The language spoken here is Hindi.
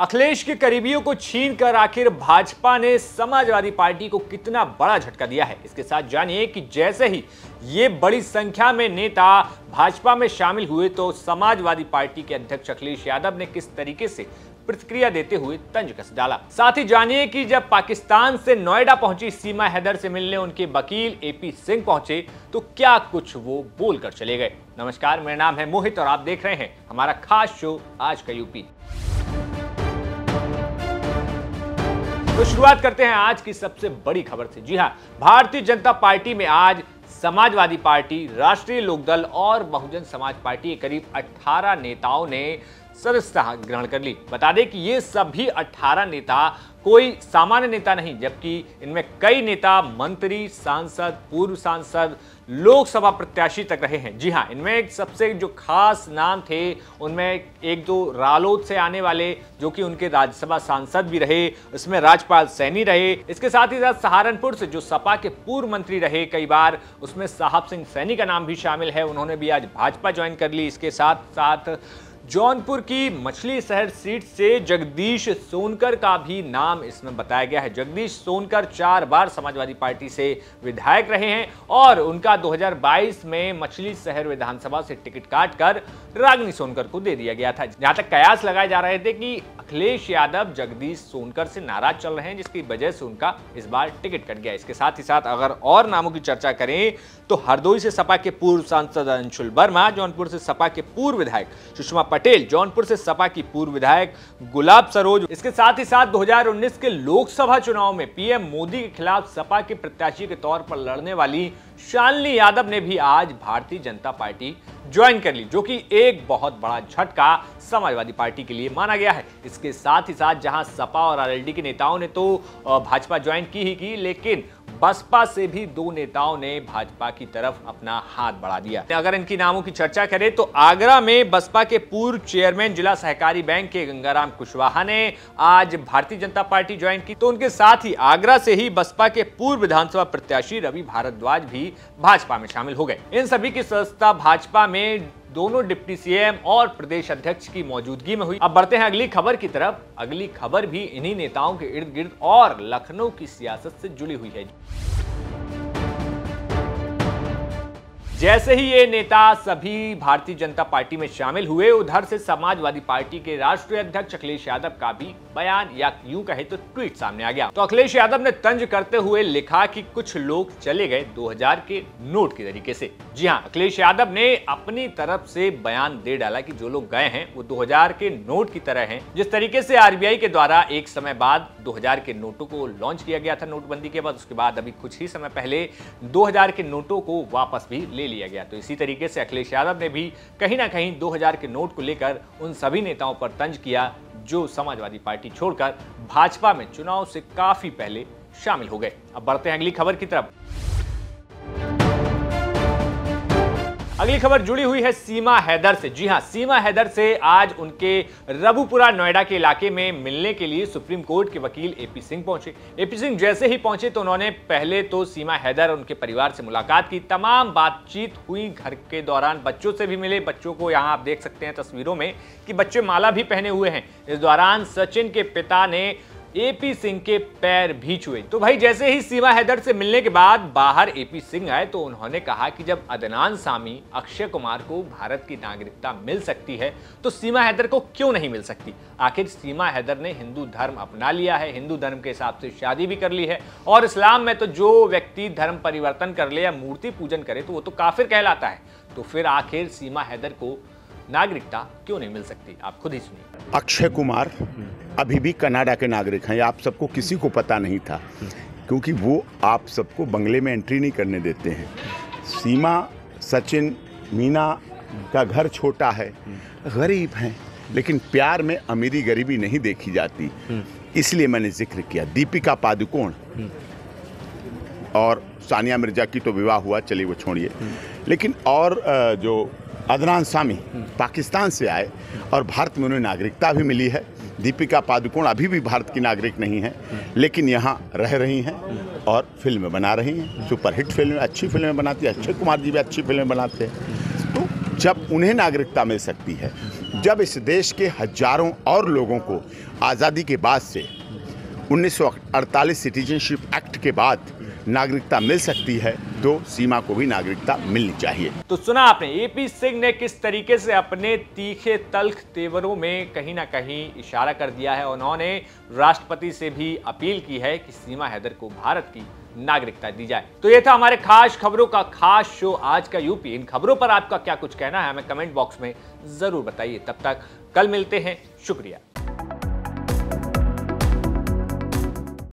अखिलेश के करीबियों को छीन कर आखिर भाजपा ने समाजवादी पार्टी को कितना बड़ा झटका दिया है? इसके साथ जानिए कि जैसे ही ये बड़ी संख्या में नेता भाजपा में शामिल हुए तो समाजवादी पार्टी के अध्यक्ष अखिलेश यादव ने किस तरीके से प्रतिक्रिया देते हुए तंज कस डाला? साथ ही जानिए कि जब पाकिस्तान से नोएडा पहुँची, सीमा हैदर से मिलने उनके वकील एपी सिंह पहुँचे तो क्या कुछ वो बोलकर चले गए? नमस्कार, मेरा नाम है मोहित और आप देख रहे हैं हमारा खास शो आज का यूपी। तो शुरुआत करते हैं आज की सबसे बड़ी खबर से। जी हाँ, भारतीय जनता पार्टी में आज समाजवादी पार्टी, राष्ट्रीय लोकदल और बहुजन समाज पार्टी के करीब 18 नेताओं ने सदस्यता ग्रहण कर ली। बता दें कि ये सभी 18 नेता कोई सामान्य नेता नहीं, जबकि इनमें कई नेता मंत्री, सांसद, पूर्व सांसद, लोकसभा प्रत्याशी तक रहे हैं। जी हाँ इनमें सबसे जो खास नाम थे, उनमें एक दो रालोद से आने वाले, जो कि उनके राज्यसभा सांसद भी रहे, इसमें राजपाल सैनी रहे, इसके साथ ही साथ सहारनपुर से जो सपा के पूर्व मंत्री रहे कई बार, उसमें साहब सिंह सैनी का नाम भी शामिल है, उन्होंने भी आज भाजपा ज्वाइन कर ली। इसके साथ साथ जौनपुर की मछली शहर सीट से जगदीश सोनकर का भी नाम इसमें बताया गया है। जगदीश सोनकर चार बार समाजवादी पार्टी से विधायक रहे हैं और उनका 2022 में मछली शहर विधानसभा से टिकट काटकर रागनी सोनकर को दे दिया गया था। जहाँ तक कयास लगाए जा रहे थे कि अखिलेश यादव, जगदीश सोनकर से नाराज़ चल रहे हैं, जिसकी वजह से उनका इस बार टिकट कट गया। इसके साथ ही साथ अगर और नामों की चर्चा करें तो हरदोई से सपा के पूर्व सांसद अंशुल वर्मा, जौनपुर से सपा के पूर्व विधायक सुषमा पटेल, जौनपुर से सपा की पूर्व विधायक गुलाब सरोज। इसके साथ ही साथ 2019 के लोकसभा चुनाव में पीएम मोदी के खिलाफ सपा के प्रत्याशी के तौर पर लड़ने वाली शालिनी यादव ने भी आज भारतीय जनता पार्टी ज्वाइन कर ली, जो कि एक बहुत बड़ा झटका समाजवादी पार्टी के लिए माना गया है। इसके साथ ही साथ जहाँ सपा और आरएलडी के नेताओं ने तो भाजपा ज्वाइन की ही की, लेकिन बसपा से भी दो नेताओं ने भाजपा की तरफ़ अपना हाथ बढ़ा दिया। अगर इनकी नामों की चर्चा करें तो आगरा में बसपा के पूर्व चेयरमैन, जिला सहकारी बैंक के गंगाराम कुशवाहा ने आज भारतीय जनता पार्टी ज्वाइन की। तो उनके साथ ही आगरा से ही बसपा के पूर्व विधानसभा प्रत्याशी रवि भारद्वाज भी भाजपा में शामिल हो गए। इन सभी की सदस्यता भाजपा में दोनों डिप्टी सीएम और प्रदेश अध्यक्ष की मौजूदगी में हुई। अब बढ़ते हैं अगली खबर की तरफ़। अगली खबर भी इन्हीं नेताओं के इर्द गिर्द और लखनऊ की सियासत से जुड़ी हुई है। जैसे ही ये नेता सभी भारतीय जनता पार्टी में शामिल हुए, उधर से समाजवादी पार्टी के राष्ट्रीय अध्यक्ष अखिलेश यादव का भी बयान या यूँ कहे तो ट्वीट सामने आ गया। तो अखिलेश यादव ने तंज करते हुए लिखा कि कुछ लोग चले गए 2000 के नोट के तरीके से। जी हाँ अखिलेश यादव ने अपनी तरफ़ से बयान दे डाला कि जो लोग गए हैं, वो 2000 के नोट की तरह हैं। जिस तरीके से आरबीआई के द्वारा एक समय बाद 2000 के नोटों को लॉन्च किया गया था नोटबंदी के बाद, उसके बाद अभी कुछ ही समय पहले 2000 के नोटों को वापस भी ले लिया गया। तो इसी तरीके से अखिलेश यादव ने भी कहीं ना कहीं 2000 के नोट को लेकर उन सभी नेताओं पर तंज किया, जो समाजवादी पार्टी छोड़कर भाजपा में चुनाव से काफ़ी पहले शामिल हो गए। अब बढ़ते हैं अगली खबर की तरफ़। अगली खबर जुड़ी हुई है सीमा हैदर से। जी हाँ, सीमा हैदर से आज उनके रबुपुरा नोएडा के इलाके में मिलने के लिए सुप्रीम कोर्ट के वकील एपी सिंह पहुँचे। एपी सिंह जैसे ही पहुँचे तो उन्होंने पहले तो सीमा हैदर उनके परिवार से मुलाकात की। तमाम बातचीत हुई घर के दौरान। बच्चों से भी मिले। बच्चों को यहाँ आप देख सकते हैं तस्वीरों में कि बच्चे माला भी पहने हुए हैं। इस दौरान सचिन के पिता ने एपी सिंह के पैर भी छुए। तो भाई, जैसे ही सीमा हैदर से मिलने के बाद बाहर एपी सिंह आए तो उन्होंने कहा कि जब अदनान सामी अक्षय कुमार को भारत की नागरिकता मिल सकती है तो सीमा हैदर को क्यों नहीं मिल सकती? आखिर सीमा हैदर ने हिंदू धर्म अपना लिया है, हिंदू धर्म के हिसाब से शादी भी कर ली है, और इस्लाम में तो जो व्यक्ति धर्म परिवर्तन कर ले या मूर्ति पूजन करे तो वो तो काफिर कहलाता है। तो फिर आखिर सीमा हैदर को नागरिकता क्यों नहीं मिल सकती? आप खुद ही सुनिए। अक्षय कुमार अभी भी कनाडा के नागरिक हैं। आप सबको किसी को पता नहीं था, क्योंकि वो आप सबको बंगले में एंट्री नहीं करने देते हैं। सीमा, सचिन, मीना का घर छोटा है, गरीब हैं, लेकिन प्यार में अमीरी गरीबी नहीं देखी जाती। इसलिए मैंने ज़िक्र किया, दीपिका पादुकोण। और सानिया मिर्ज़ा की तो विवाह हुआ, चलिए वो छोड़िए। लेकिन और जो अदनान सामी, पाकिस्तान से आए और भारत में उन्हें नागरिकता भी मिली है। दीपिका पादुकोण अभी भी भारत की नागरिक नहीं है, लेकिन यहाँ रह रही हैं और फ़िल्में बना रही हैं। सुपरहिट फ़िल्में, अच्छी फ़िल्में बनाती है, अक्षय कुमार जी भी अच्छी फ़िल्में बनाते हैं। तो जब उन्हें नागरिकता मिल सकती है, जब इस देश के हज़ारों और लोगों को आज़ादी के बाद से 1948 सिटीजनशिप एक्ट के बाद नागरिकता मिल सकती है तो सीमा को भी नागरिकता मिलनी चाहिए। तो सुना आपने एपी सिंह ने किस तरीके से अपने तीखे तल्ख तेवरों में कहीं ना कहीं इशारा कर दिया है? उन्होंने राष्ट्रपति से भी अपील की है कि सीमा हैदर को भारत की नागरिकता दी जाए। तो ये था हमारे खास खबरों का खास शो आज का यूपी इन खबरों पर आपका क्या कुछ कहना है, हमें कमेंट बॉक्स में ज़रूर बताइए। तब तक कल मिलते हैं। शुक्रिया।